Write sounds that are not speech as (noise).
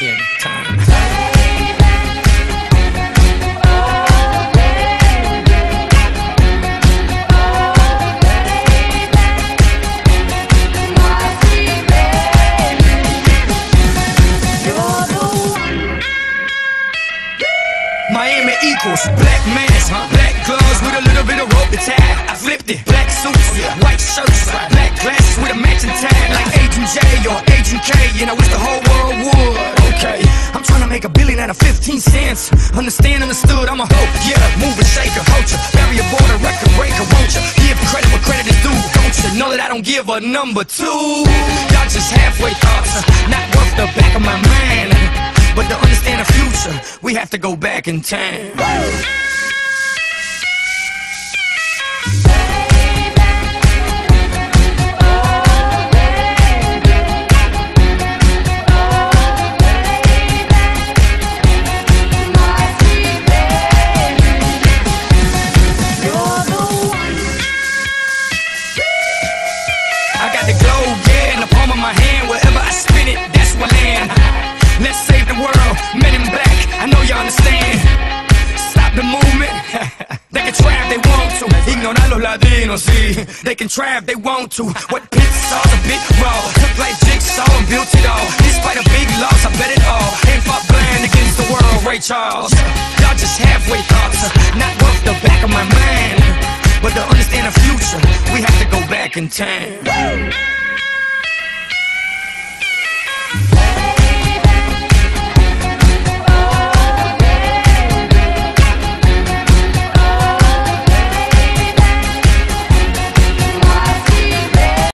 in time. Miami equals black mass, huh? black gloves with a little bit of rope to tie. I flipped it, black 15. Understand, understood, I'm a hope. Yeah, move and shake a culture, bury a border, record breaker, won't you? Give credit where credit is due, don't you? Know that I don't give a number two. Y'all just halfway thoughts, uh, not worth the back of my mind. But to understand the future, we have to go back in time. That's land. Let's save the world, men in black. I know you understand. Stop the movement. (laughs) they can try if they want to. Ignorar los latinos, sí. They can try if they want to. What pits all a bit raw. Took like jigsaw and built it all. Despite a big loss, I bet it all. Ain't fought blind against the world, Ray Charles. Y'all just halfway thoughts, not worth the back of my mind. But to understand the future, we have to go back in time.